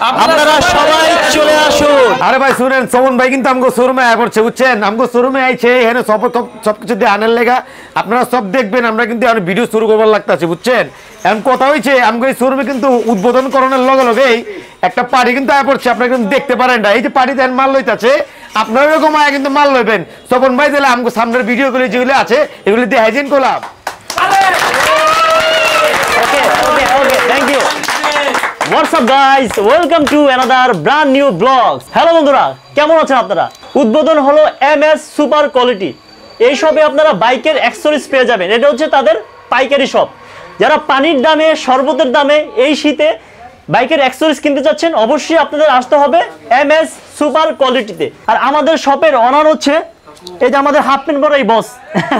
আপনারা সবাই চলে আসুন। আরে ভাই শুনেন সমন ভাই কিন্তু আমগো শোরুমে আয়া করছে বুঝছেন? আমগো শোরুমে আইছে এখানে সব সব- সবকিছু দিয়ে আনার লেগা আপনারা সব দেখবেন আমরা কিন্তু এখন ভিডিও শুরু করবার লাগতেছে বুঝছেন? এখন কথা হয়েছে আমগো এই শোরুমে কিন্তু উদ্বোধন করানোর লগে লগেই একটা পার্টি কিন্তু আয়া পড়ছে আপনারা কিন্তু দেখতে পারেন না। এই যে পার্টি দেন মাল লইতাছে আপনারা এরকম আয়া কিন্তু মাল লইবেন। সপন ভাই দিলে আমগো সামনের ভিডিওগুলি যেগুলো আছে এগুলি দিয়ে হাইজিন করলাম okay okay okay thank you what's up guys welcome to another brand new blogs hello বন্ধুরা। কেমন আছেন আপনারা? উদ্বোধন হলো এম এস সুপার কোয়ালিটি এই শপে আপনারা বাইকের অ্যাক্সেসরিজ পেয়ে যাবেন। এটা হচ্ছে তাদের পাইকারি শপ যারা পানির দামে, শরবতের দামে এই শীতে বাইকের অ্যাক্সেসরিজ কিনতে চাচ্ছেন অবশ্যই আপনাদের আসতে হবে এম এস সুপার কোয়ালিটিতে আর আমাদের শপের অনার হচ্ছে এই যে আমাদের হাফ প্যান্ট বড় এই বস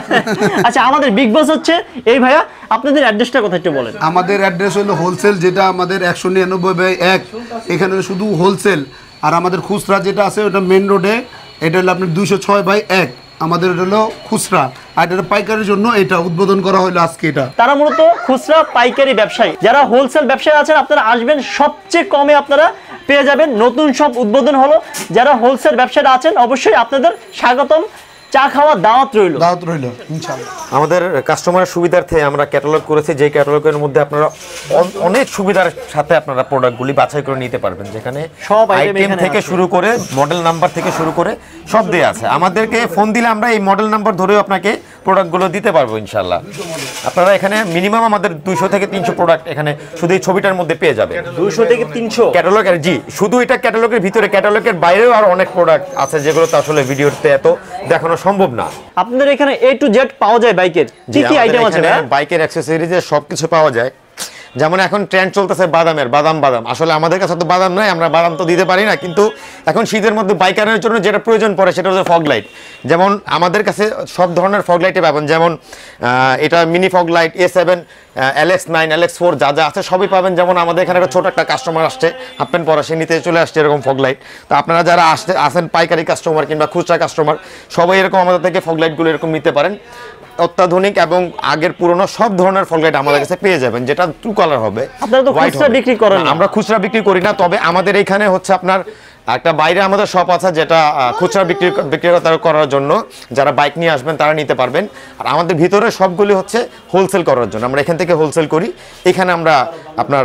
আচ্ছা আমাদের বিগ বস হচ্ছে এই ভাইয়া। আপনাদের অ্যাড্রেসটা কোথায় একটু বলেন। আমাদের অ্যাড্রেস হলো হোলসেল যেটা আমাদের একশো নিরানব্বই বাই এক। এখানে শুধু হোলসেল আর আমাদের খুচরা যেটা আছে ওটা মেন রোডে এটা হলো আপনার দুইশো ছয় বাই এক। আমাদের এটা হলো খুচরা। আর এটা পাইকারির জন্য এটা উদ্বোধন করা হলো আজকে এটা। তারা মূলত খুচরা পাইকারি ব্যবসায়ী। যারা হোলসেল ব্যবসায়ী আছেন আপনারা আসবেন। সবচেয়ে কমে আপনারা পেয়ে যাবেন। নতুন সব উদ্বোধন হলো। যারা হোলসেল ব্যবসায়ীরা আছেন অবশ্যই আপনাদের স্বাগতম। চা খাওয়া দাওয়াত রইল। দাওয়াত রইল ইনশাল্লাহ আমাদের কাস্টমারের সুবিধার্থে আমরা ক্যাটালগ করেছি যে ক্যাটালগের মধ্যে আপনারা অনেক সুবিধার সাথে আপনারা প্রোডাক্টগুলি বাছাই করে নিতে পারবেন। যেখানে সব আইটেম থেকে শুরু করে মডেল নাম্বার থেকে শুরু করে সব দেয়া আছে। আমাদেরকে ফোন দিলে আমরা এই মডেল নাম্বার ধরেও আপনাকে প্রোডাক্টগুলো দিতে পারব ইনশাল্লাহ আপনারা এখানে মিনিমাম আমাদের দুইশো থেকে তিনশো প্রোডাক্ট এখানে শুধু এই ছবিটার মধ্যে পেয়ে যাবেন। দুশো থেকে তিনশো? ক্যাটালগের জি শুধু এটা ক্যাটালগের ভিতরে ক্যাটালগের বাইরেও আর অনেক প্রোডাক্ট আছে যেগুলো তো আসলে ভিডিওতে এত দেখানো সম্ভব না। আপনাদের এখানে এ টু জেড পাওয়া যায় বাইকের। কি কি আইটেম আছে? বাইকের অ্যাক্সেসরিজে সবকিছু পাওয়া যায়। যেমন এখন ট্রেন্ড চলতেছে বাদামের বাদাম বাদাম। আসলে আমাদের কাছে তো বাদাম নাই আমরা বাদাম তো দিতে পারি না কিন্তু এখন শীতের মধ্যে বাইকারের জন্য যেটা প্রয়োজন পড়ে সেটা হচ্ছে ফগ লাইট যেমন আমাদের কাছে সব ধরনের ফগ লাইটে পাবেন যেমন এটা mini fog light A seven L X nine L X four যা যা আছে সবই পাবেন। যেমন আমাদের এখানে একটা ছোট একটা কাস্টমার আসছে হাফ প্যান্ট পরা সে নিতে চলে আসছে এরকম ফগ লাইট তো আপনারা যারা আসতে আসেন পাইকারি কাস্টমার কিংবা খুচরা কাস্টমার সবাই এরকম আমাদের থেকে ফগ লাইটগুলো এরকম নিতে পারেন। অত্যাধুনিক এবং আগের পুরনো সব ধরনের ফগ লাইট আমাদের কাছে পেয়ে যাবেন যেটা টু কালার হবে আপনারা তো খুচরা বিক্রি করেন। আমরা খুচরা বিক্রি করি না তবে আমাদের এখানে হচ্ছে আপনার একটা বাইরে আমাদের শপ আছে যেটা খুচরা বিক্রি বিক্রেতা করার জন্য। যারা বাইক নিয়ে আসবেন তারা নিতে পারবেন। আর আমাদের ভিতরে সবগুলি হচ্ছে হোলসেল করার জন্য। আমরা এখান থেকে হোলসেল করি। এখানে আমরা আপনার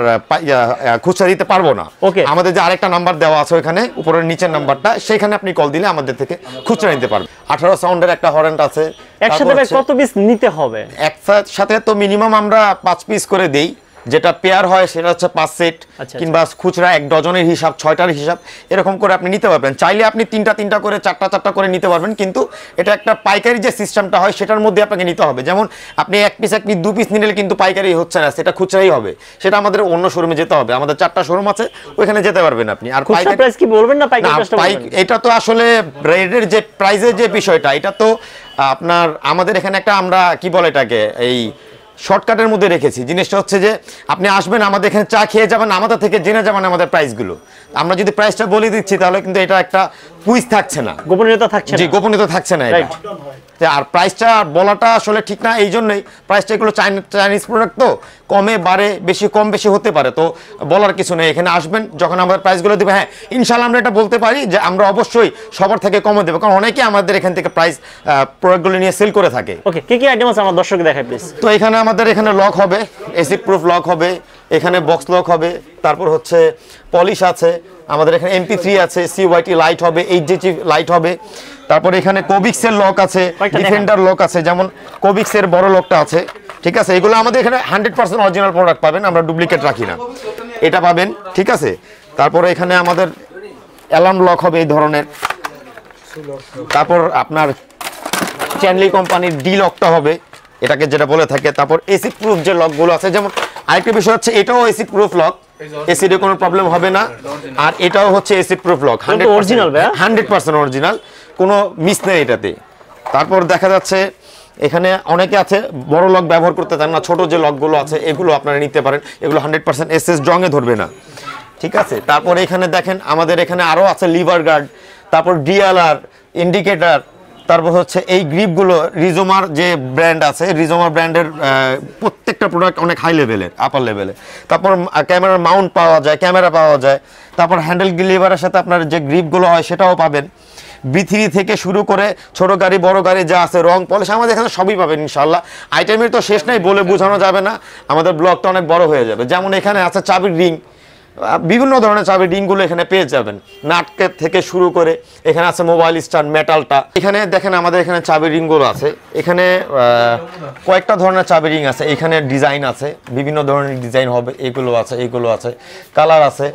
খুচরা দিতে পারব না। ওকে। আমাদের যে আরেকটা নাম্বার দেওয়া আছে ওখানে উপরের নিচের নাম্বারটা সেখানে আপনি কল দিলে আমাদের থেকে খুচরা নিতে পারবেন। আঠারো সাউন্ডের একটা হরেন্ট আছে। একসাথে কত পিস নিতে হবে? একসাথে সাথে তো মিনিমাম আমরা পাঁচ পিস করে দেই। যেটা পেয়ার হয় সেটা হচ্ছে পাঁচ সেট আচ্ছা। কিংবা খুচরা এক ডজনের হিসাব ছয়টার হিসাব এরকম করে আপনি নিতে পারবেন। চাইলে আপনি তিনটা তিনটা করে চারটা চারটা করে নিতে পারবেন কিন্তু এটা একটা পাইকারি যে সিস্টেমটা হয় সেটার মধ্যে আপনাকে নিতে হবে। যেমন আপনি এক পিস এক পিস দু পিস নিলে কিন্তু পাইকারি হচ্ছে না সেটা খুচরাই হবে। সেটা আমাদের অন্য শোরুমে যেতে হবে। আমাদের চারটা শোরুম আছে ওইখানে যেতে পারবেন আপনি। আর প্রাইস কি বলবেন না পাইকারি এটা তো আসলে রেডের যে প্রাইজের যে বিষয়টা এটা তো আপনার আমাদের এখানে একটা আমরা কি বলে এটাকে এই শর্টকাটের মধ্যে রেখেছি। জিনিসটা হচ্ছে যে আপনি আসবেন আমাদের এখানে চা খেয়ে যাবেন আমাদের থেকে জেনে যাবেন আমাদের প্রাইসগুলো। আমরা যদি প্রাইসটা বলে দিচ্ছি তাহলে কিন্তু এটা একটা কুইজ থাকছে না। গোপনীয়তা থাকছে জি গোপনীয়তা থাকছে না এটা। আর প্রাইসটা বলাটা আসলে ঠিক না এই জন্যই প্রাইসটা এগুলো চাইনিজ প্রোডাক্ট তো কমে বাড়ে বেশি কম বেশি হতে পারে। তো বলার কিছু নেই এখানে আসবেন যখন আমাদের প্রাইসগুলো দেবে হ্যাঁ ইনশাল্লাহ আমরা এটা বলতে পারি যে আমরা অবশ্যই সবার থেকে কমে দেবো কারণ অনেকে আমাদের এখান থেকে প্রাইস প্রোডাক্টগুলো নিয়ে সেল করে থাকে। ওকে কি কি আইটেম আছে আমার দর্শককে দেখাই প্লিজ তো এখানে আমাদের এখানে লক হবে এসিড প্রুফ লক হবে এখানে বক্স লক হবে তারপর হচ্ছে পলিশ আছে আমাদের এখানে এমপি থ্রি আছে সিওয়াইটি লাইট হবে এইচ লাইট হবে। তারপর এখানে কোবিক্সের লক আছে ডিফেন্ডার লক আছে যেমন কোবিক্সের বড় লকটা আছে ঠিক আছে? এগুলো আমাদের এখানে হান্ড্রেড পার্সেন্ট অরিজিনাল প্রোডাক্ট পাবেন আমরা ডুপ্লিকেট রাখি না। এটা পাবেন ঠিক আছে? তারপরে এখানে আমাদের অ্যালার্ম লক হবে এই ধরনের। তারপর আপনার চ্যানলি কোম্পানির ডি লকটা হবে এটাকে যেটা বলে থাকে। তারপর এসি প্রুফ যে লকগুলো আছে যেমন আরেকটা বিষয় হচ্ছে এটাও এসি প্রুফ লক এসিডে কোনো প্রবলেম হবে না। আর এটাও হচ্ছে এসি প্রুফ লক original ভাইয়া? হান্ড্রেড পার্সেন্ট অরিজিনাল কোনো মিস নেই এটাতে। তারপর দেখা যাচ্ছে এখানে অনেকে আছে, বড় লক ব্যবহার করতে চান না, ছোট যে লকগুলো আছে, এগুলো আপনারা নিতে পারেন। এগুলো হান্ড্রেড পার্সেন্ট এস এস জঙে ধরবে না। ঠিক আছে? তারপর এখানে দেখেন, আমাদের এখানে আরও আছে লিভার গার্ড, তারপর ডিএলআর, ইন্ডিকেটার, তারপর হচ্ছে এই গ্রিপগুলো, রিজোমার যে ব্র্যান্ড আছে, রিজোমার ব্র্যান্ডের প্রত্যেকটা প্রোডাক্ট অনেক হাই লেভেলের আপার লেভেলের তারপর ক্যামেরার মাউন্ট পাওয়া যায় ক্যামেরা পাওয়া যায়। তারপর হ্যান্ডেল লিভারের সাথে আপনার যে গ্রিপগুলো হয়, সেটাও পাবেন। বিথিরি থেকে শুরু করে ছোট গাড়ি, বড় গাড়ি যা আছে, রং পলিশ আমাদের এখানে সবই পাবেন ইনশাল্লাহ আইটেমের তো শেষ নাই বলে বোঝানো যাবে না। আমাদের ব্লগটা অনেক বড় হয়ে যাবে। যেমন এখানে আছে চাবির রিং বিভিন্ন ধরনের চাবি রিংগুলো এখানে পেয়ে যাবেন। নাটকের থেকে শুরু করে এখানে আছে মোবাইল স্ট্যান্ড মেটালটা এখানে দেখেন আমাদের এখানে চাবি রিংগুলো আছে। এখানে কয়েকটা ধরনের চাবি রিং আছে। এখানে ডিজাইন আছে। বিভিন্ন ধরনের ডিজাইন হবে। এগুলো আছে এগুলো আছে। কালার আছে।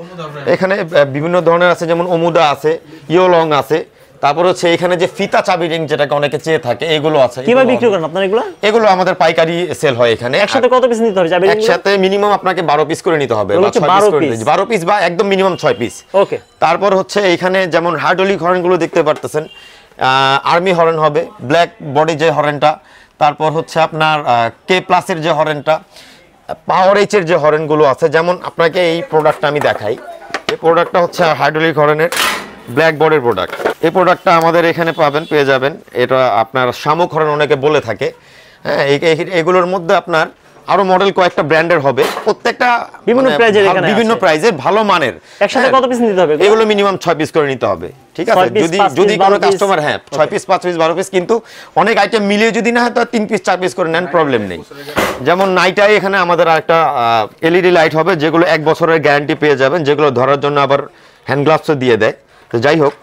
এখানে বিভিন্ন ধরনের আছে। যেমন অমুদা আছে ইয়োলং আছে। তারপর হচ্ছে এখানে যে ফিতা চাবি রিং যেটাকে অনেকে চেয়ে থাকে এগুলো আছে। কীভাবে বিক্রি করেন আপনার এগুলো? এগুলো আমাদের পাইকারি সেল হয় এখানে। একসাথে কত পিস নিতে হবে যাবে একসাথে মিনিমাম আপনাকে বারো পিস করে নিতে হবে বা হচ্ছে ছয় পিস 12 করে piece? নিতে- বারো পিস বা একদম মিনিমাম ছয় পিস ওকে তারপর হচ্ছে এখানে যেমন হাইড্রোলিক হর্নগুলো দেখতে পারতেছেন আর্মি হর্ন হবে ব্ল্যাক বডি যে হর্নটা তারপর হচ্ছে আপনার কে প্লাসের যে হর্নটা পাওয়ার এইচের যে হর্নগুলো আছে যেমন আপনাকে এই প্রোডাক্টটা আমি দেখাই। এই প্রোডাক্টটা হচ্ছে হাইড্রোলিক হর্নের। ব্ল্যাক বডির প্রোডাক্ট এই প্রোডাক্টটা আমাদের এখানে পাবেন পেয়ে যাবেন। এটা আপনার শামুক হর্ন অনেকে বলে থাকে। হ্যাঁ এগুলোর মধ্যে আপনার আরও মডেল কয়েকটা ব্র্যান্ডের হবে। প্রত্যেকটা বিভিন্ন মানে এর ভালো- এখানে বিভিন্ন। প্রাইজের ভালো মানের। একসাথে হ্যাঁ। কত পিস নিতে হবে এগুলো? মিনিমাম ছয় পিস করে নিতে হবে। ঠিক আছে? যদি যদি কোনো কাস্টমার হ্যাঁ ছয় পিস পাঁচ পিস বারো পিস কিন্তু অনেক আইটেম মিলিয়ে যদি না হয় তো তিন পিস চার পিস করে নেন প্রবলেম নেই। যেমন নাইটাই এখানে আমাদের একটা এলইডি লাইট হবে যেগুলো এক বছরের গ্যারান্টি পেয়ে যাবেন যেগুলো ধরার জন্য আবার হ্যান্ড গ্লাভসও দিয়ে দেয়। তো যাই হোক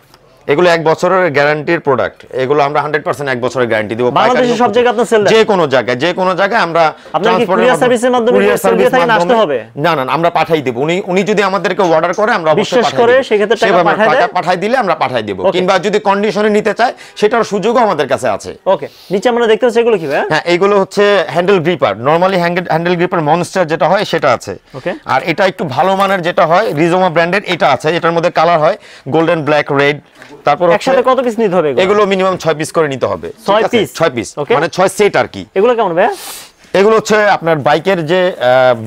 এগুলো এক বছরের গ্যারান্টির প্রোডাক্ট এগুলো আমরা হান্ড্রেড পার্সেন্ট এক বছরের গ্যারান্টি দেবো। বাংলাদেশের সব জায়গায় sell যে কোনো জায়গায় যে কোনো জায়গায় আমরা আপনার কি transport এর courier service এর মাধ্যমে দিয়ে service থাকেন, আসতে হবে? না না আমরা পাঠাই দেব। উনি উনি যদি আমাদেরকে অর্ডার করে আমরা অবশ্যই পাঠাই করে দেব। সেক্ষেত্রে টাকা দেয়? পাঠাই দিলে আমরা পাঠাই দেব। কিংবা যদি কন্ডিশনে নিতে চায় সেটার সুযোগও আমাদের কাছে আছে। ওকে নিচে আমরা দেখতে পাচ্ছি এগুলো কি ভাই হ্যাঁ এইগুলো হচ্ছে handle gripper normally handle gripper monster যেটা হয় সেটা আছে। Okay. আর এটা একটু ভালো মানের যেটা হয় রিজোমা ব্র্যান্ডের এটা আছে। এটার মধ্যে কালার হয় গোল্ডেন ব্ল্যাক রেড তারপর একসাথে কত পিস নিতে হবে এগুলো? মিনিমাম ছয় পিস করে নিতে হবে। 6 পিস 6 পিস মানে ছয় সেট আর কি। এগুলো কেমন ভাই এগুলো হচ্ছে আপনার বাইকের যে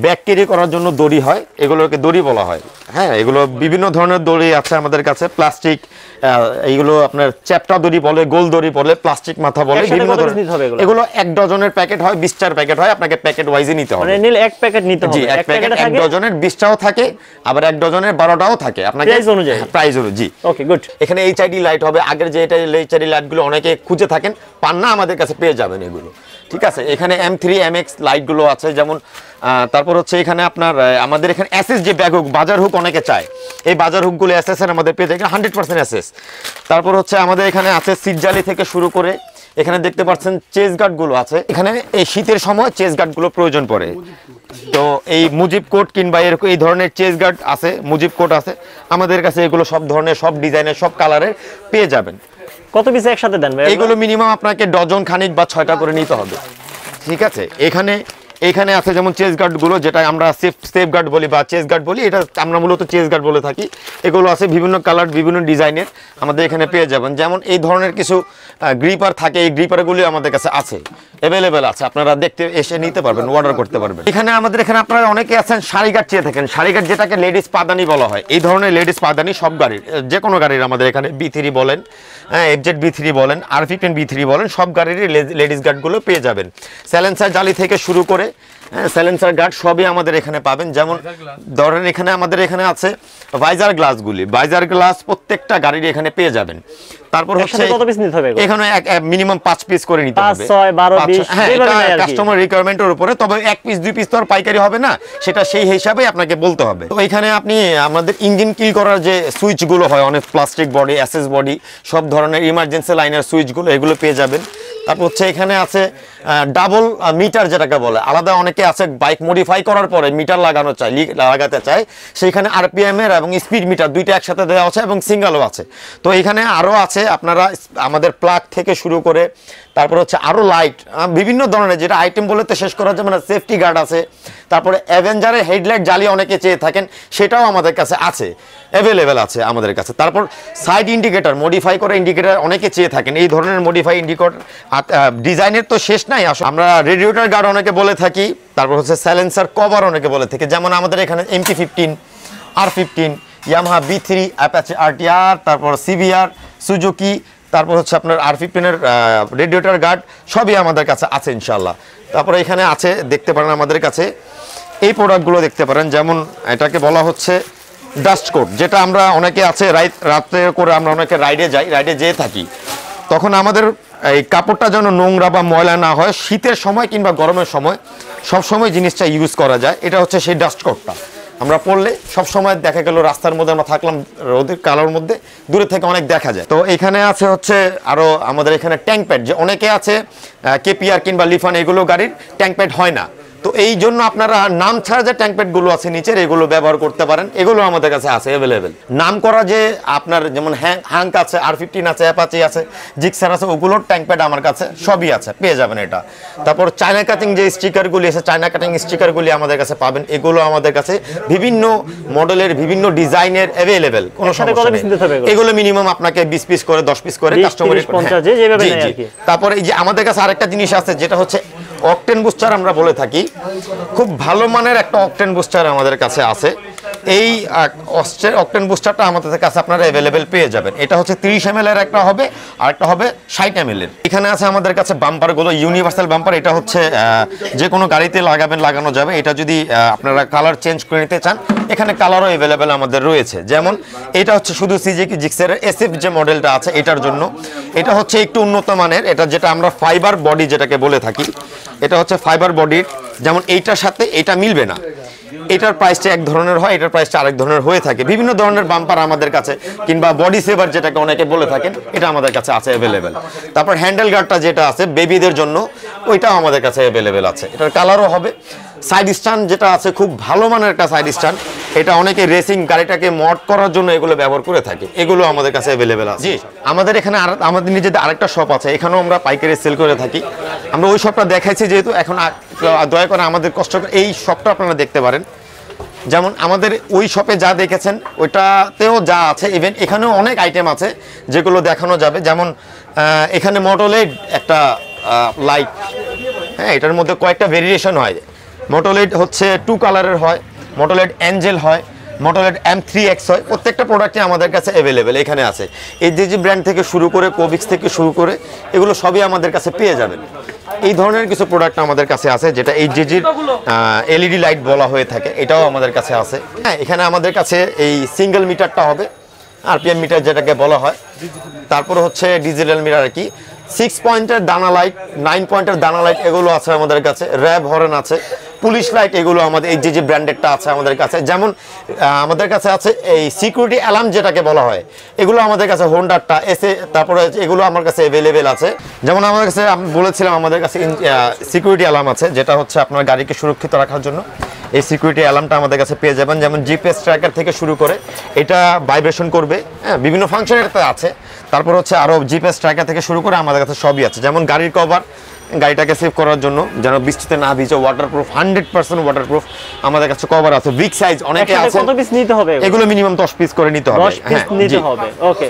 ব্যাগ ক্যারি করার জন্য দড়ি হয় এগুলোকে দড়ি বলা হয়। হ্যাঁ এগুলো বিভিন্ন ধরনের দড়ি আছে আমাদের কাছে প্লাস্টিক এইগুলো আপনার চ্যাপটা দড়ি বলে গোল দড়ি বলে প্লাস্টিক মাথা বলে বিভিন্ন ধরনের। এগুলো? এক ডজনের প্যাকেট হয় বিশটার প্যাকেট হয় আপনাকে প্যাকেট ওয়াইজে নিতে হবে। মানে নীল এক প্যাকেট নিতে হবে। এক প্যাকেট এক ডজনের বিশটাও থাকে আবার এক ডজনের বারোটাও থাকে। আপনাকে Price অনুযায়ী? প্রাইস অনুযায়ী জি। ওকে গুড এখানে এইচআইডি লাইট হবে আগের যে এটা এইচআইডি লাইটগুলো অনেকে খুঁজে থাকেন পান না আমাদের কাছে পেয়ে যাবেন এগুলো। ঠিক আছে, এখানে এম থ্রি এম এক্স লাইটগুলো আছে, যেমন তারপর হচ্ছে এখানে আপনার আমাদের এখানে এসএস যে ব্যাগ হুক, বাজার হুক অনেকে চায়। এই বাজার হুকগুলো এর আমাদের পেয়ে যায় হান্ড্রেড পার্সেন্ট এসএস তারপর হচ্ছে আমাদের এখানে আছে সিটজালি থেকে শুরু করে, এখানে দেখতে পাচ্ছেন চেস গার্ডগুলো আছে। এখানে এই শীতের সময় চেস গার্ডগুলো প্রয়োজন পড়ে। তো এই মুজিব কোট কিংবা এরকম এই ধরনের চেস গার্ড আছে, মুজিব কোট আছে, আমাদের কাছে এগুলো সব ধরনের, সব ডিজাইনের সব কালারের পেয়ে যাবেন। কত পিস একসাথে দেন ভাই এগুলো? মিনিমাম আপনাকে ডজন খানিক বা ছয়টা করে নিতে হবে। ঠিক আছে? এখানে এখানে আছে যেমন চেস গার্ডগুলো যেটা আমরা সেফ সেফ গার্ড বলি বা চেস গার্ড বলি, এটা আমরা মূলত চেস গার্ড বলে থাকি। এগুলো আছে বিভিন্ন কালার বিভিন্ন ডিজাইনের, আমাদের এখানে পেয়ে যাবেন। যেমন এই ধরনের কিছু গ্রিপার থাকে, এই গ্রিপারগুলি আমাদের কাছে আছে। অ্যাভেলেবেল আছে, আপনারা দেখতে, এসে নিতে পারবেন অর্ডার করতে পারবেন। এখানে আমাদের, এখানে আপনারা অনেকে আছেন শাড়ি গার্ড চেয়ে থাকেন। শাড়ি গার্ড যেটাকে লেডিস পাদানি বলা হয়, এই ধরনের লেডিস পাদানি সব গাড়ির যে কোনো গাড়ির আমাদের এখানে বি থ্রি বলেন হ্যাঁ এফজেড বি থ্রি বলেন আর ফিফটিন বি থ্রি বলেন, সব গাড়িরই লেডিস গার্ডগুলো পেয়ে যাবেন। স্যালেন্সার জালি থেকে শুরু করে right? হ্যাঁ স্যালেন্সার গার্ড সবই আমাদের এখানে পাবেন। যেমন ধরেন এখানে আমাদের এখানে আছে ভাইজার গ্লাসগুলি ভাইজার গ্লাস প্রত্যেকটা গাড়ির এখানে পেয়ে যাবেন। তারপর হচ্ছে? এখানে মিনিমাম পাঁচ পিস করে নিতে হবে। ছয়, বারো, পাঁচ, বিশ, ছয়- হ্যাঁ। কাস্টমার রিকোয়ারমেন্টের উপরে। তবে এক পিস দুই পিস তো আর পাইকারি হবে না। সেটা সেই হিসাবে আপনাকে বলতে হবে। তো এখানে আপনি আমাদের ইঞ্জিন কিল করার যে সুইচগুলো হয় অনেক প্লাস্টিক বডি অ্যাসেস বডি সব ধরনের ইমার্জেন্সি লাইনের সুইচগুলো এগুলো পেয়ে যাবেন। তারপর হচ্ছে এখানে আছে ডাবল মিটার যেটাকে বলে আলাদা অনেকে আছে বাইক মডিফাই করার পরে মিটার লাগানো চাই লাগাতে চায় সেইখানে আরপিএম এর এবং স্পিড মিটার দুইটা একসাথে দেওয়া আছে এবং সিঙ্গেলও আছে। তো এখানে আরও আছে, আপনারা আমাদের প্লাগ থেকে শুরু করে তারপর হচ্ছে আরও লাইট বিভিন্ন ধরনের যেটা আইটেম বলে তো শেষ করা যাবে না সেফটি গার্ড আছে। তারপরে অ্যাভেঞ্জারের হেডলাইট জ্বালিয়ে অনেকে চেয়ে থাকেন, সেটাও আমাদের কাছে আছে অ্যাভেলেবেল আছে আমাদের কাছে। তারপর সাইড ইন্ডিকেটর মডিফাই করে ইন্ডিকেটার অনেকে চেয়ে থাকেন, এই ধরনের মডিফাই ইন্ডিকেটর ডিজাইনের তো শেষ নাই। আমরা রেডিওটার গার্ড অনেকে বলে থাকি তারপর হচ্ছে স্যালেন্সার কভার অনেকে বলে থাকি। যেমন আমাদের এখানে MT fifteen R fifteen Yamaha V three Apache RTR তারপর সিভিআর সুজুকি তারপর হচ্ছে আপনার আর ফিফটিনের রেডিওটার গার্ড সবই আমাদের কাছে আছে ইনশাল্লাহ তারপরে এখানে আছে, দেখতে পারেন আমাদের কাছে, এই প্রোডাক্টগুলো দেখতে পারেন। যেমন এটাকে বলা হচ্ছে ডাস্ট কোট যেটা আমরা অনেকে আছে, রাইত রাত্রে করে আমরা অনেকে রাইডে যাই রাইডে যেয়ে থাকি। তখন আমাদের এই কাপড়টা যেন নোংরা বা ময়লা না হয়, শীতের সময় কিংবা গরমের সময় সব সময় জিনিসটা ইউজ করা যায়। এটা হচ্ছে সেই ডাস্ট কোটটা আমরা পড়লে সবসময় দেখা গেল রাস্তার মধ্যে আমরা থাকলাম রোদের কালোর মধ্যে, দূরে থেকে অনেক দেখা যায়। তো এখানে আছে হচ্ছে আরও আমাদের এখানে ট্যাঙ্ক প্যাড যে অনেকে আছে কেপিআর কিংবা লিফান এগুলো গাড়ির ট্যাঙ্ক প্যাড হয় না। তো এই জন্য আপনারা নাম ছাড়া যে ট্যাঙ্ক প্যাডগুলো আছে নিচের এগুলো ব্যবহার করতে পারেন। এগুলো আমাদের কাছে আছে অ্যাভেলেবেল নাম করা যে আপনার যেমন হ্যাং হ্যাঙ্ক আছে আর ফিফটিন আছে অ্যাপাচি আছে জিক্সার আছে ওগুলোর ট্যাঙ্ক প্যাড আমার কাছে সবই আছে পেয়ে যাবেন এটা। তারপর চায়না কাটিং যে স্টিকারগুলি আছে চায়না কাটিং স্টিকারগুলি আমাদের কাছে পাবেন। এগুলো আমাদের কাছে বিভিন্ন মডেলের বিভিন্ন ডিজাইনের অ্যাভেলেবেল কোনো একসাথে সমস্যা নেই। এগুলো? মিনিমাম আপনাকে বিশ পিস করে দশ পিস করে 20, কাস্টমারের 30, 50 যে যেভাবে নেয় আর কি। তারপরে এই যে আমাদের কাছে আরেকটা জিনিস আছে যেটা হচ্ছে অকটেন বুস্টার আমরা বলে থাকি। খুব ভালো মানের একটা অকটেন বুস্টার আমাদের কাছে আছে। এই অস্ট্রের অকটেন বুস্টারটা আমাদের কাছে আপনারা অ্যাভেলেবেল পেয়ে যাবেন। এটা হচ্ছে তিরিশ এম এর একটা হবে আর একটা হবে ষাট এম এর। এখানে আছে আমাদের কাছে বাম্পারগুলো ইউনিভার্সাল বাম্পার এটা হচ্ছে যে কোনো গাড়িতে লাগাবেন, লাগানো যাবে। এটা যদি আপনারা কালার চেঞ্জ করে নিতে চান, এখানে কালারও অ্যাভেলেবেল আমাদের রয়েছে। যেমন, এটা হচ্ছে শুধু সিজিকি জিক্সের এসএফ যে মডেলটা আছে, এটার জন্য। এটা হচ্ছে একটু উন্নত মানের, এটা যেটা আমরা ফাইবার বডি যেটাকে বলে থাকি। এটা হচ্ছে ফাইবার বডির যেমন এইটার সাথে এটা মিলবে না। এটার প্রাইসটা এক ধরনের হয়, এটার প্রাইসটা আরেক ধরনের হয়ে থাকে। বিভিন্ন ধরনের বাম্পার আমাদের কাছে, কিংবা বডি সেভার যেটাকে অনেকে বলে থাকেন, এটা আমাদের কাছে আছে অ্যাভেলেবেল তারপর হ্যান্ডেল গার্ডটা যেটা আছে বেবিদের জন্য, ওইটাও আমাদের কাছে অ্যাভেলেবেল আছে। এটার কালারও হবে। সাইড স্ট্যান্ড যেটা আছে, খুব ভালো মানের একটা সাইড স্ট্যান্ড এটা অনেকে রেসিং গাড়িটাকে মড করার জন্য এগুলো ব্যবহার করে থাকে। এগুলো আমাদের কাছে অ্যাভেলেবেল আছে। জি। আমাদের এখানে আর আমাদের নিজেদের আরেকটা শপ আছে। এখানেও আমরা পাইকারি সেল করে থাকি। আমরা ওই শপটা দেখাইছি যেহেতু এখন দয়া করে আমাদের কষ্ট করে এই শপটা আপনারা দেখতে পারেন। যেমন আমাদের ওই শপে যা দেখেছেন ওইটাতেও যা আছে ইভেন এখানেও অনেক আইটেম আছে যেগুলো দেখানো যাবে। যেমন এখানে মোটোলেড একটা লাইট হ্যাঁ এটার মধ্যে কয়েকটা ভেরিয়েশন হয়। মোটোলেড হচ্ছে টু কালারের হয়। মোটোলেড অ্যাঞ্জেল হয় মোটোলেড এম থ্রি এক্স হয়, প্রত্যেকটা প্রোডাক্টই আমাদের কাছে অ্যাভেলেবেল এখানে আছে। এই যে যে ব্র্যান্ড থেকে শুরু করে কোভিক্স থেকে শুরু করে, এগুলো সবই আমাদের কাছে পেয়ে যাবেন। এই ধরনের কিছু প্রোডাক্ট আমাদের কাছে আছে, যেটা এই জিজির এলইডি লাইট বলা হয়ে থাকে, এটাও আমাদের কাছে আছে। হ্যাঁ এখানে আমাদের কাছে এই সিঙ্গেল মিটারটা হবে আরপিএম মিটার যেটাকে বলা হয়। তারপর হচ্ছে ডিজিটাল মিটার আর কি? সিক্স পয়েন্টের দানা লাইট নাইন পয়েন্টের দানা লাইট এগুলো আছে আমাদের কাছে, র্যাব হরেন আছে। পুলিশ লাইট এগুলো আমাদের, এই যে যে ব্র্যান্ডেডটা আছে আমাদের কাছে, যেমন আমাদের কাছে আছে এই সিকিউরিটি অ্যালার্ম যেটাকে বলা হয়, এগুলো আমাদের কাছে হোন্ডারটা এসে, তারপরে এগুলো আমার কাছে অ্যাভেলেবেল আছে। যেমন আমাদের কাছে আমি, বলেছিলাম আমাদের কাছে সিকিউরিটি অ্যালার্ম আছে, যেটা হচ্ছে আপনার গাড়িকে সুরক্ষিত রাখার জন্য। এই সিকিউরিটি অ্যালার্মটা আমাদের কাছে পেয়ে যাবেন, যেমন জিপিএস ট্র্যাকার থেকে শুরু করে, এটা ভাইব্রেশন করবে হ্যাঁ বিভিন্ন ফাংশন এটাতে আছে। তারপর হচ্ছে আরও জিপিএস ট্র্যাকার থেকে শুরু করে আমাদের কাছে সবই আছে, যেমন গাড়ির কভার গাড়িটাকে সেভ করার জন্য যেন বৃষ্টিতে না ভিজে ওয়াটারপ্রুফ হান্ড্রেড পার্সেন্ট ওয়াটারপ্রুফ আমাদের কাছে কভার আছে বিগ সাইজ অনেকে আছে কত পিস নিতে হবে? এগুলো মিনিমাম দশ পিস করে নিতে হবে। দশ পিস হ্যাঁ, নিতে হবে ওকে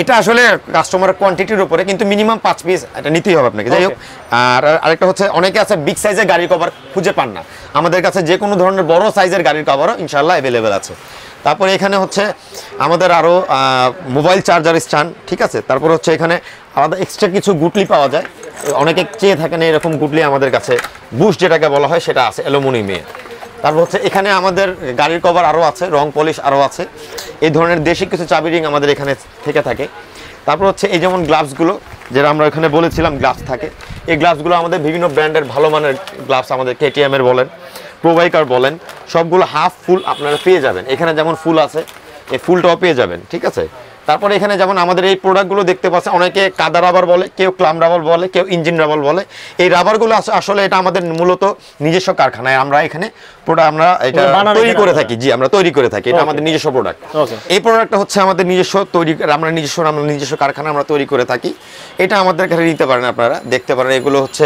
এটা আসলে কাস্টমারের কোয়ান্টিটির উপরে কিন্তু মিনিমাম পাঁচ পিস এটা নিতেই হবে আপনাকে। যাই হোক আর আরেকটা হচ্ছে অনেকে আছে বিগ সাইজের গাড়ির কভার খুঁজে পান না। আমাদের কাছে যে কোনো ধরনের বড় সাইজের গাড়ির কভারও ইনশাল্লাহ অ্যাভেলেবেল আছে। তারপরে এখানে হচ্ছে আমাদের আরও মোবাইল চার্জার স্ট্যান্ড ঠিক আছে? তারপর হচ্ছে এখানে আলাদা এক্সট্রা কিছু গুটলি পাওয়া যায়। অনেকে চেয়ে থাকেন এরকম গুটলি আমাদের কাছে, বুশ যেটাকে বলা হয় সেটা আছে অ্যালুমিনিয়ামের তারপর হচ্ছে এখানে আমাদের গাড়ির কভার আরও আছে, রং পলিশ আরও আছে। এই ধরনের দেশি কিছু চাবি রিং আমাদের এখানে থেকে থাকে। তারপর হচ্ছে এই যেমন গ্লাভসগুলো যেটা আমরা এখানে বলেছিলাম গ্লাভস থাকে, এই গ্লাভসগুলো আমাদের বিভিন্ন ব্র্যান্ডের ভালো মানের গ্লাভস আমাদের কেটিএমের বলেন প্রোভাইকার বলেন, সবগুলো হাফ ফুল আপনারা পেয়ে যাবেন। এখানে যেমন ফুল আছে, এই ফুলটাও পেয়ে যাবেন, ঠিক আছে? তারপরে এখানে যেমন আমাদের এই প্রোডাক্টগুলো দেখতে পাচ্ছেন অনেকে কাদা রাবার বলে কেউ ক্লাম রাবার বলে কেউ ইঞ্জিন রাবার বলে। এই রাবারগুলো আসলে এটা আমাদের মূলত নিজস্ব কারখানায় আমরা এখানে প্রোডাক্ট আমরা এটা তৈরি করে থাকি। জি আমরা তৈরি করে থাকি। এটা আমাদের নিজস্ব প্রোডাক্ট এই প্রোডাক্টটা হচ্ছে আমাদের নিজস্ব তৈরি আমরা নিজস্ব আমরা নিজস্ব কারখানা আমরা তৈরি করে থাকি। এটা আমাদের কাছে নিতে পারেন আপনারা দেখতে পারেন। এগুলো হচ্ছে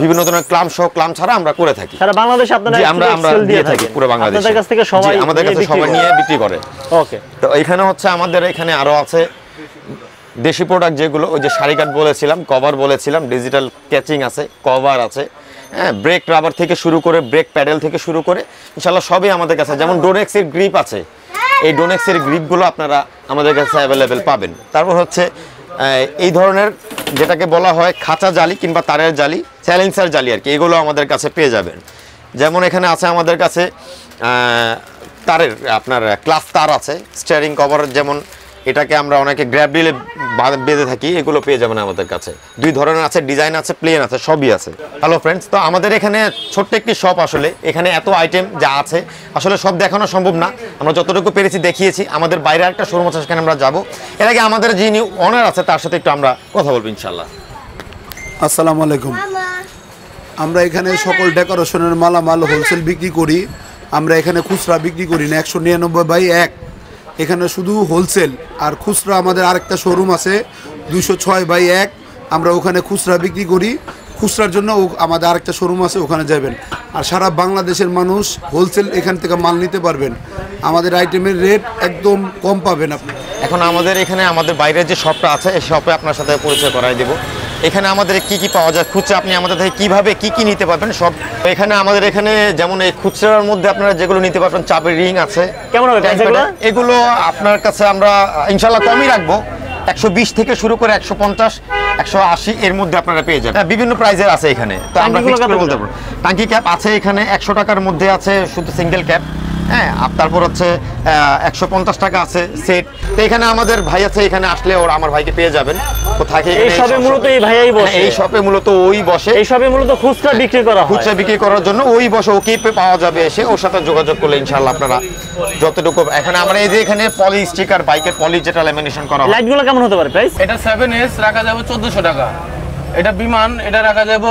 বিভিন্ন ধরনের ক্লাম সহ ক্লাম ছাড়া আমরা করে থাকি। সারা বাংলাদেশে আপনারা আমরা আমরা দিয়ে থাকি পুরো বাংলাদেশে। আপনাদের কাছ থেকে সবাই আমাদের কাছে সবাই নিয়ে বিক্রি করে। ওকে তো এখানে হচ্ছে আমাদের এখানে আরও আছে। দেশি প্রোডাক্ট যেগুলো, ওই যে শাড়ি কাট বলেছিলাম কভার বলেছিলাম ডিজিটাল ক্যাচিং আছে কভার আছে। হ্যাঁ ব্রেক রাবার থেকে শুরু করে ব্রেক প্যাডেল থেকে শুরু করে ইনশাল্লাহ সবই আমাদের কাছে যেমন ডোনেক্সের গ্রিপ আছে। এই ডোনেক্সের গ্রিপগুলো আপনারা আমাদের কাছে অ্যাভেলেবেল পাবেন। তারপর হচ্ছে এই ধরনের যেটাকে বলা হয় খাঁচা জালি কিংবা তারের জালি চ্যালেঞ্জার জালি আর কি, এগুলো আমাদের কাছে পেয়ে যাবেন। যেমন এখানে আছে আমাদের কাছে তারের, আপনার ক্লাস তার আছে স্টিয়ারিং কভার যেমন এটাকে আমরা অনেকে গ্র্যাব ডিলে বেঁধে থাকি এগুলো পেয়ে যাবেন আমাদের কাছে। দুই ধরনের আছে ডিজাইন আছে প্লেন আছে সবই আছে। হ্যালো ফ্রেন্ডস তো আমাদের এখানে ছোট্ট একটি শপ আসলে। এখানে এত আইটেম যা আছে আসলে সব দেখানো সম্ভব না। আমরা যতটুকু পেরেছি দেখিয়েছি। আমাদের বাইরে একটা শোরুম আছে সেখানে আমরা যাব। এর আগে আমাদের যিনি অনার আছে তার সাথে একটু আমরা কথা বলব ইনশাল্লাহ আসসালামু আলাইকুম। আমরা এখানে সকল ডেকোরেশনের মালামাল হোলসেল বিক্রি করি। আমরা এখানে খুচরা বিক্রি করি না একশো নিরানব্বই বাই এক। এখানে শুধু হোলসেল আর খুচরা আমাদের আরেকটা শোরুম আছে, দুইশো ছয় বাই এক। আমরা ওখানে খুচরা বিক্রি করি। খুচরার জন্য আমাদের আরেকটা শোরুম আছে, ওখানে যাবেন। আর সারা বাংলাদেশের মানুষ হোলসেল এখান থেকে মাল নিতে পারবেন। আমাদের আইটেমের রেট একদম কম পাবেন আপনি। এখন আমাদের এখানে, আমাদের বাইরের যে শপটা আছে, এই শপে আপনার সাথে পরিচয় করাই দেব। এখানে আমাদের কি কি পাওয়া যায়, খুচরা আপনি আমাদের থেকে কীভাবে কি কি নিতে পারবেন, সব এখানে আমাদের এখানে যেমন এই খুচরার মধ্যে আপনারা যেগুলো নিতে পারবেন চাপের রিং আছে কেমন হবে এগুলো? আপনার কাছে আমরা ইনশাল্লাহ কমই রাখব। একশো বিশ থেকে শুরু করে একশো পঞ্চাশ একশো আশি এর মধ্যে আপনারা পেয়ে যাবেন। হ্যাঁ, বিভিন্ন প্রাইজের আছে এখানে। তো আমরা বলতে পারব। টাঙ্কি ক্যাপ আছে এখানে একশো টাকার মধ্যে আছে শুধু সিঙ্গেল ক্যাপ হ্যাঁ আর তারপর হচ্ছে একশো পঞ্চাশ টাকা আছে সেট তো এখানে আমাদের ভাই আছে এখানে আসলে ওর আমার ভাইকে পেয়ে যাবেন। তো থাকে এই শপে মূলত এই ভাইয়াই বসে। হ্যাঁ, এই শপে মূলত ওই বসে। এই শপে মূলত খুচরা বিক্রি করা খুচরা বিক্রি করার জন্য ওই বসে ওকে পাওয়া যাবে এসে। ওর সাথে যোগাযোগ করলে ইনশাল্লাহ আপনারা যতটুকু এখানে আমরা এই যে এখানে পলি স্টিকার বাইকের পলি যেটা ল্যামিনেশন করা হয়। লাইটগুলো কেমন হতে পারে প্রাইস এটা সেভেন এস রাখা যাবে চোদ্দোশো টাকা। এটা বিমান এটা রাখা যাবে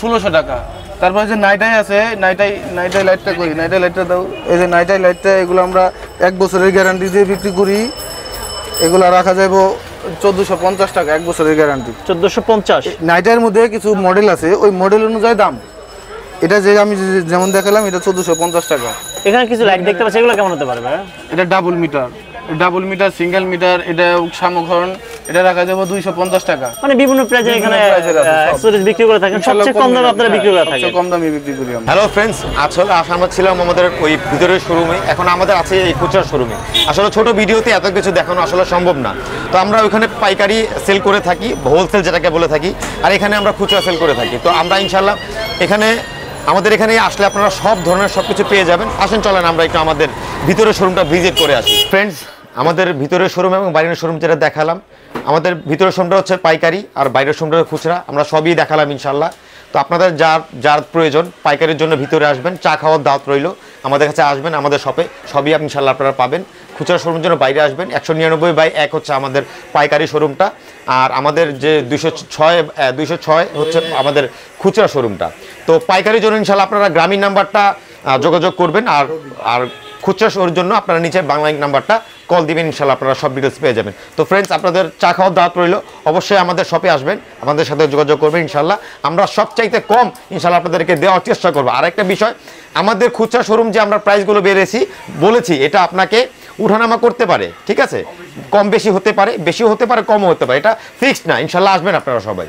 ষোলোশো টাকা। তারপরে যে নাইটাই আছে নাইটাই নাইটাই লাইটটা করি নাইটাই লাইটটা দাও। এই যে নাইটাই লাইটটা এগুলো আমরা এক বছরের গ্যারান্টি দিয়ে বিক্রি করি। এগুলো রাখা যাবে চোদ্দোশো পঞ্চাশ টাকা এক বছরের গ্যারান্টি চোদ্দশো পঞ্চাশ? নাইটার মধ্যে কিছু মডেল আছে ওই মডেল অনুযায়ী দাম। এটা যে আমি যেমন দেখালাম এটা চোদ্দোশো পঞ্চাশ টাকা। এখানে কিছু লাইট দেখতে পাচ্ছি এগুলো কেমন হতে পারে ভাইয়া? এটা double meter double meter single meter এটা সামগ্রহণ এটা রাখা যাবে দুইশো পঞ্চাশ টাকা। মানে বিভিন্ন প্রাইজে এখানে বিক্রি করে থাকেন। সবচেয়ে কম দামে আপনারা বিক্রি করে থাকেন। কম দামে বিক্রি করি হ্যালো ফ্রেন্ডস আসলে আমরা ছিলাম আমাদের ওই ভিতরের শোরুমে এখন আমাদের আছে এই খুচরা শোরুমে। আসলে ছোট ভিডিওতে এত কিছু দেখানো আসলে সম্ভব না। তো আমরা ওইখানে পাইকারি সেল করে থাকি হোলসেল যেটাকে বলে থাকি আর এখানে আমরা খুচরা সেল করে থাকি। তো আমরা ইনশাল্লাহ এখানে আমাদের এখানে আসলে আপনারা সব ধরনের সব কিছু পেয়ে যাবেন। আসেন চলেন আমরা একটু আমাদের ভিতরের শোরুমটা ভিজিট করে আসি। ফ্রেন্ডস আমাদের ভিতরের শোরুম এবং বাইরের শোরুম যেটা দেখালাম, আমাদের ভিতরের শোরুমটা হচ্ছে পাইকারি আর বাইরের শোরুমটা খুচরা, আমরা সবই দেখালাম ইনশাল্লাহ তো আপনাদের যার যার প্রয়োজন পাইকারির জন্য ভিতরে আসবেন, চা খাওয়ার দাওয়াত রইল, আমাদের কাছে আসবেন, আমাদের শপে সবই আপনি ইনশাল্লাহ আপনারা পাবেন। খুচরা শোরুমের জন্য বাইরে আসবেন, একশো নিরানব্বই বাই এক হচ্ছে আমাদের পাইকারি শোরুমটা আর আমাদের যে দুইশো ছয় দুইশো ছয় হচ্ছে আমাদের খুচরা শোরুমটা তো পাইকারির জন্য ইনশাল্লাহ আপনারা গ্রামীণ নাম্বারটা যোগাযোগ করবেন আর আর খুচরা শোর জন্য আপনারা নিচে বাংলা নাম্বারটা কল দিবেন ইনশাল্লাহ আপনারা সব ডিটেলস পেয়ে যাবেন। তো ফ্রেন্ডস আপনাদের চা খাওয়ার দাওয়াত রইল। অবশ্যই আমাদের শপে আসবেন, আমাদের সাথে যোগাযোগ করবেন ইনশাল্লাহ আমরা সবচাইতে কম ইনশাল্লাহ আপনাদেরকে দেওয়ার চেষ্টা করব। আর একটা বিষয়, আমাদের খুচরা শোরুম যে আমরা প্রাইসগুলো বেড়েছি, বলেছি, এটা আপনাকে উঠানামা করতে পারে, ঠিক আছে? কম বেশি হতে পারে বেশি হতে পারে, কমও হতে পারে। এটা ফিক্সড না ইনশাল্লাহ আসবেন আপনারা সবাই।